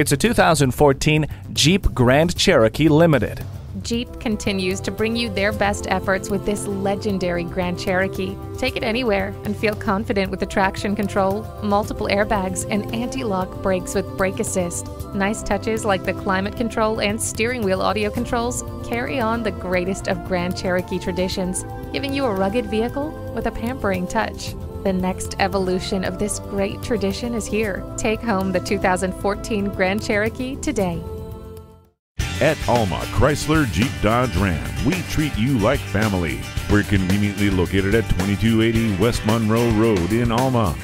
It's a 2014 Jeep Grand Cherokee Limited. Jeep continues to bring you their best efforts with this legendary Grand Cherokee. Take it anywhere and feel confident with the traction control, multiple airbags, and anti lock brakes with brake assist. Nice touches like the climate control and steering wheel audio controls carry on the greatest of Grand Cherokee traditions, giving you a rugged vehicle with a pampering touch. The next evolution of this great tradition is here. Take home the 2014 Grand Cherokee today. At Alma Chrysler Jeep Dodge Ram, we treat you like family. We're conveniently located at 2280 West Monroe Road in Alma.